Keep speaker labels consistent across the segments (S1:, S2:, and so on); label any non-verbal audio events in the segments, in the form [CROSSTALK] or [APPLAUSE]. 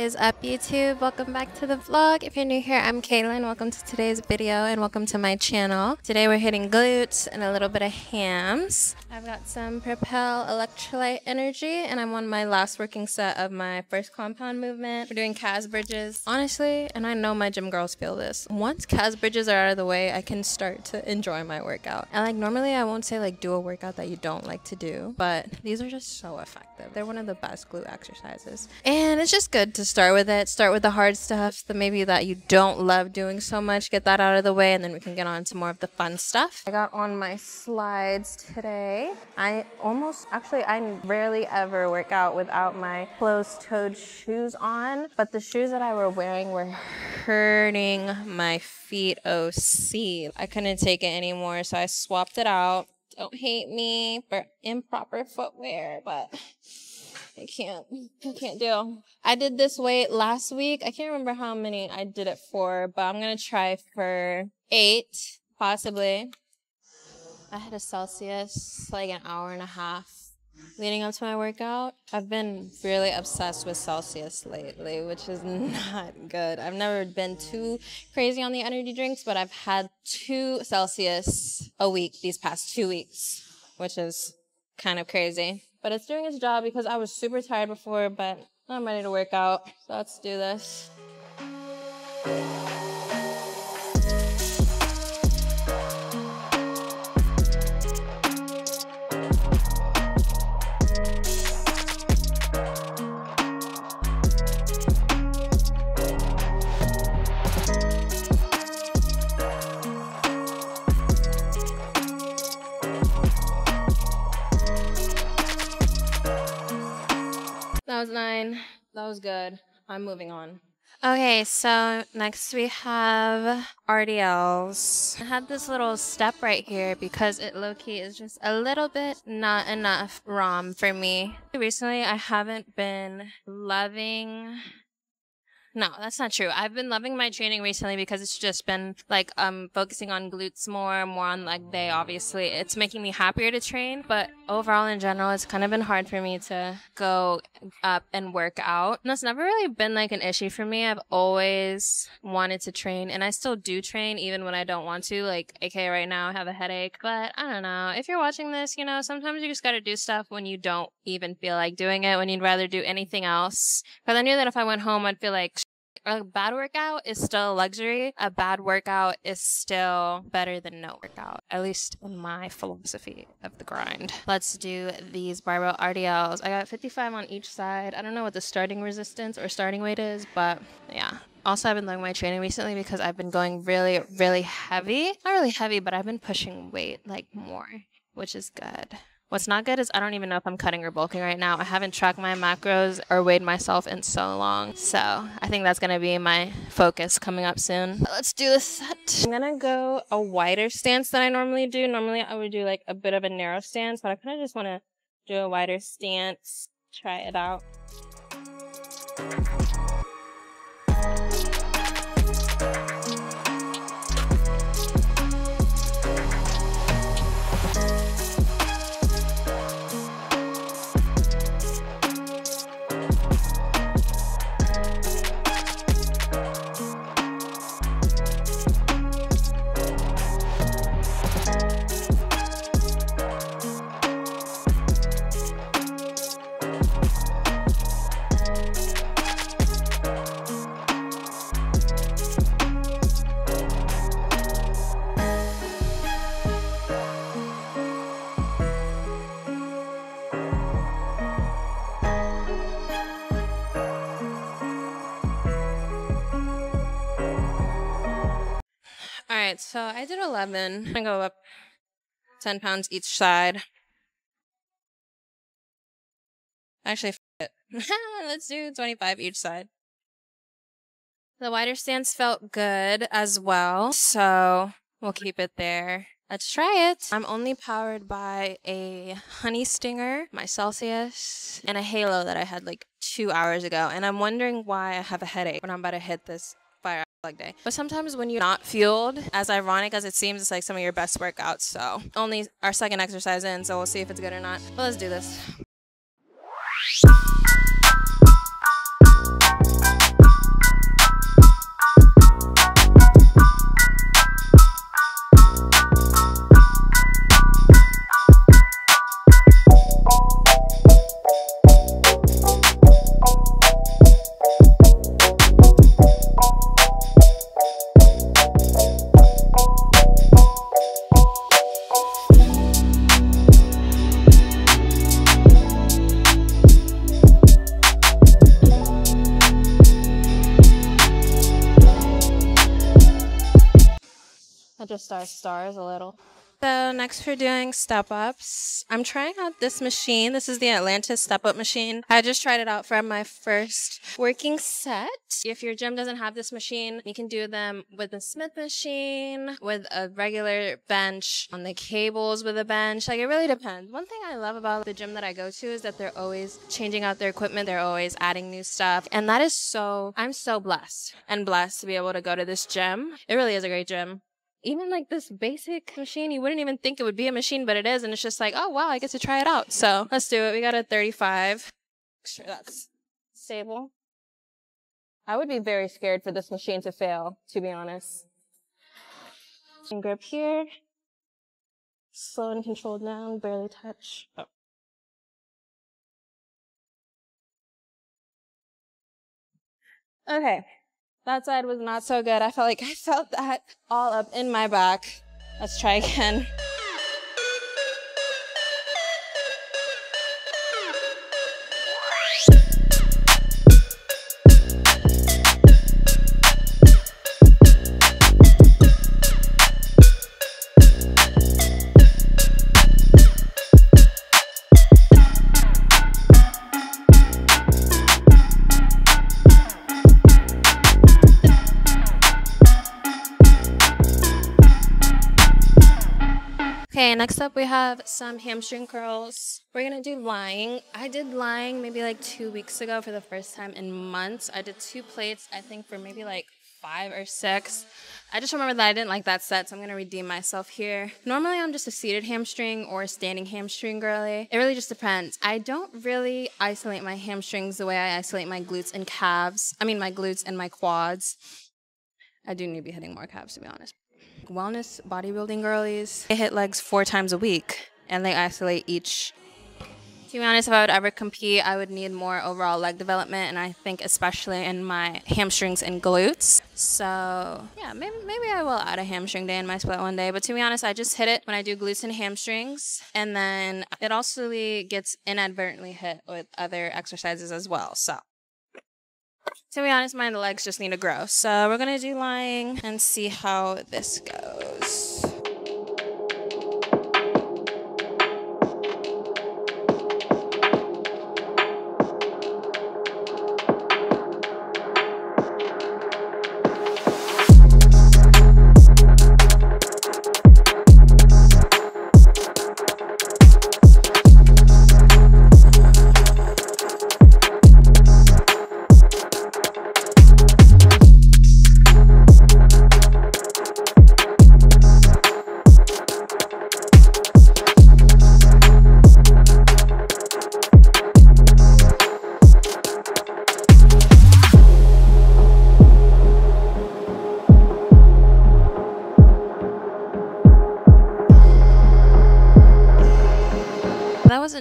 S1: is up YouTube? Welcome back to the vlog. If you're new here, I'm Kaylah. Welcome to today's video and welcome to my channel. Today we're hitting glutes and a little bit of hams. I've got some Propel Electrolyte Energy and I'm on my last working set of my first compound movement. We're doing Kas bridges. Honestly, and I know my gym girls feel this, once Kas bridges are out of the way, I can start to enjoy my workout. And like normally I won't say like do a workout that you don't like to do, but these are just so effective. They're one of the best glute exercises. And it's just good to start with it. Start with the hard stuff that maybe that you don't love doing so much. Get that out of the way and then we can get on to more of the fun stuff. I got on my slides today. I almost, actually I rarely ever work out without my closed-toed shoes on, but the shoes that I were wearing were hurting my feet oh, OC. I couldn't take it anymore, so I swapped it out. Don't hate me for improper footwear, but I can't, I can't do. I did this weight last week. I can't remember how many I did it for, but I'm going to try for eight, possibly. I had a Celsius like an hour and a half leading up to my workout. I've been really obsessed with Celsius lately, which is [LAUGHS] not good. I've never been too crazy on the energy drinks, but I've had two Celsius a week these past two weeks, which is kind of crazy. But it's doing its job because I was super tired before, but I'm ready to work out. So let's do this. Was nine. That was good. I'm moving on. Okay, so next we have RDLs. I had this little step right here because it low-key is just a little bit not enough ROM for me. Recently, I haven't been loving no, that's not true. I've been loving my training recently because it's just been like um focusing on glutes more, more on leg day. Obviously, it's making me happier to train. But overall, in general, it's kind of been hard for me to go up and work out. And that's never really been like an issue for me. I've always wanted to train, and I still do train even when I don't want to. Like, okay, right now I have a headache, but I don't know. If you're watching this, you know, sometimes you just got to do stuff when you don't even feel like doing it, when you'd rather do anything else. Because I knew that if I went home, I'd feel like a bad workout is still a luxury. A bad workout is still better than no workout, at least in my philosophy of the grind. Let's do these barbell RDLs. I got 55 on each side. I don't know what the starting resistance or starting weight is, but yeah. Also, I've been loving my training recently because I've been going really, really heavy. Not really heavy, but I've been pushing weight like more, which is good. What's not good is I don't even know if I'm cutting or bulking right now. I haven't tracked my macros or weighed myself in so long. So I think that's to be my focus coming up soon. Let's do this set. I'm to go a wider stance than I normally do. Normally I would do like a bit of a narrow stance, but I kind of just want to do a wider stance, try it out. Right, so I did 11. I'm gonna go up 10 pounds each side. Actually, it. [LAUGHS] let's do 25 each side. The wider stance felt good as well, so we'll keep it there. Let's try it. I'm only powered by a honey stinger, my Celsius, and a halo that I had like two hours ago. And I'm wondering why I have a headache when I'm about to hit this leg day. But sometimes when you're not fueled, as ironic as it seems, it's like some of your best workouts. So only our second exercise in, so we'll see if it's good or not. But let's do this. Adjust our stars a little. So next we're doing step ups. I'm trying out this machine. This is the Atlantis step up machine. I just tried it out for my first working set. If your gym doesn't have this machine, you can do them with the Smith machine, with a regular bench, on the cables with a bench. Like it really depends. One thing I love about the gym that I go to is that they're always changing out their equipment. They're always adding new stuff. And that is so, I'm so blessed and blessed to be able to go to this gym. It really is a great gym even like this basic machine, you wouldn't even think it would be a machine, but it is. And it's just like, oh, wow, I get to try it out. So let's do it. We got a 35. Make sure that's stable. I would be very scared for this machine to fail, to be honest. And grip here. Slow and controlled down, barely touch. Oh. Okay. That side was not so good. I felt like I felt that all up in my back. Let's try again. Next up we have some hamstring curls. We're gonna do lying. I did lying maybe like two weeks ago for the first time in months. I did two plates, I think for maybe like five or six. I just remember that I didn't like that set, so I'm gonna redeem myself here. Normally I'm just a seated hamstring or a standing hamstring girly. It really just depends. I don't really isolate my hamstrings the way I isolate my glutes and calves. I mean my glutes and my quads. I do need to be hitting more calves to be honest wellness bodybuilding girlies. They hit legs four times a week and they isolate each. To be honest, if I would ever compete, I would need more overall leg development, and I think especially in my hamstrings and glutes. So yeah, maybe maybe I will add a hamstring day in my split one day. But to be honest, I just hit it when I do glutes and hamstrings, and then it also gets inadvertently hit with other exercises as well. So to be honest, my legs just need to grow. So we're to do lying and see how this goes.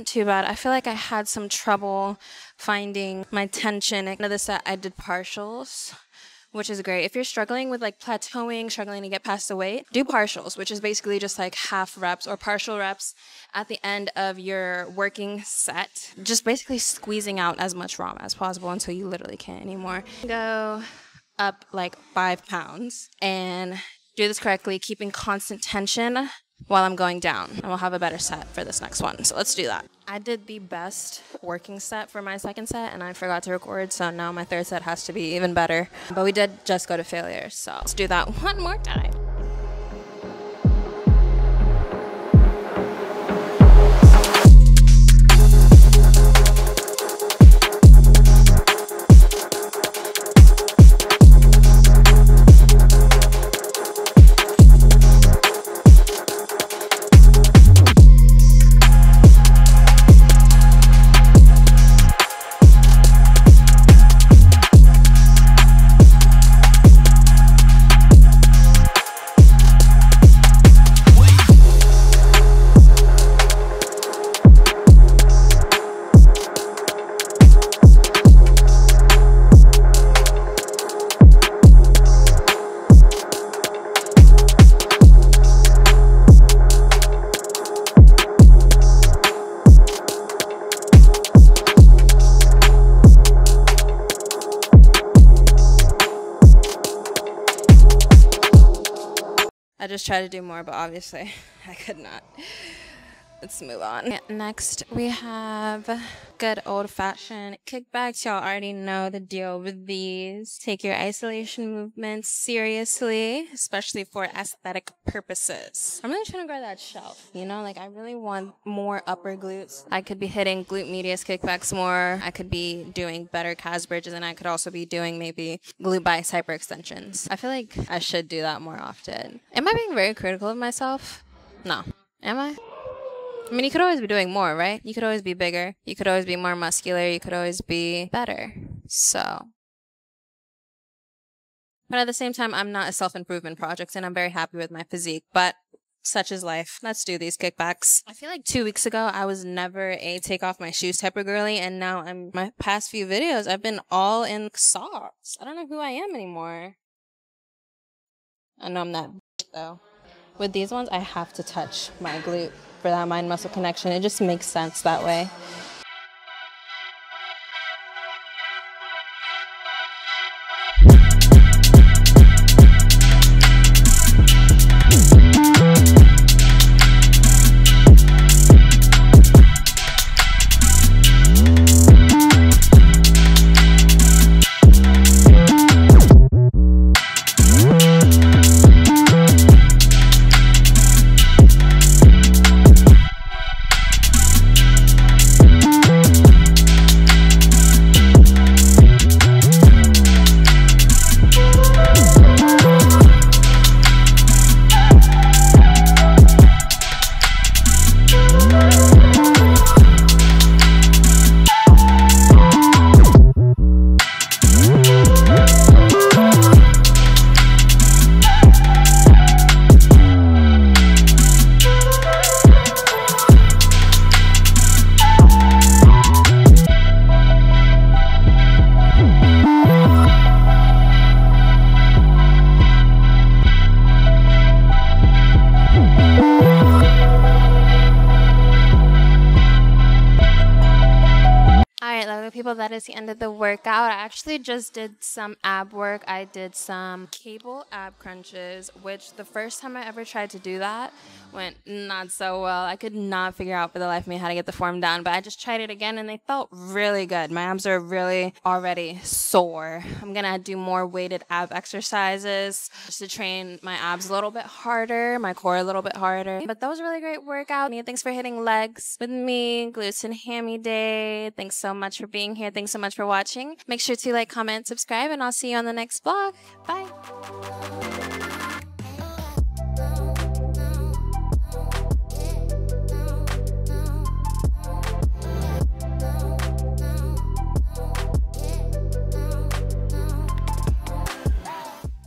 S1: Too bad. I feel like I had some trouble finding my tension. Another set, I did partials which is great. If you're struggling with like plateauing, struggling to get past the weight, do partials, which is basically just like half reps or partial reps at the end of your working set. Just basically squeezing out as much ROM as possible until you literally can't anymore. Go up like five pounds and do this correctly, keeping constant tension while I'm going down, and we'll have a better set for this next one. So let's do that. I did the best working set for my second set, and I forgot to record, so now my third set has to be even better. But we did just go to failure, so let's do that [LAUGHS] one more time. Just tried to do more, but obviously [LAUGHS] I could not. Let's move on. Next, we have good old fashioned kickbacks. Y'all already know the deal with these. Take your isolation movements seriously, especially for aesthetic purposes. I'm really trying to grow that shelf, you know, like I really want more upper glutes. I could be hitting glute medius kickbacks more. I could be doing better Kas bridges, and I could also be doing maybe glute biceps hyperextensions. I feel like I should do that more often. Am I being very critical of myself? No. Am I? I mean, you could always be doing more, right? You could always be bigger. You could always be more muscular. You could always be better. So. But at the same time, I'm not a self improvement project and I'm very happy with my physique. But such is life. Let's do these kickbacks. I feel like two weeks ago, I was never a take off my shoes type of girly. And now I'm, my past few videos, I've been all in socks. I don't know who I am anymore. I know I'm that though. With these ones, I have to touch my glute for that mind muscle connection. It just makes sense that way. People, that is the end of the workout. I actually just did some ab work. I did some cable ab crunches, which the first time I ever tried to do that went not so well. I could not figure out for the life of me how to get the form down, but I just tried it again and they felt really good. My abs are really already sore. I'm gonna do more weighted ab exercises just to train my abs a little bit harder, my core a little bit harder. But that was a really great workout. Thanks for hitting legs with me, glutes and hammy day. Thanks so much for being here. Thanks so much for watching. Make sure to like, comment, subscribe, and I'll see you on the next vlog. Bye.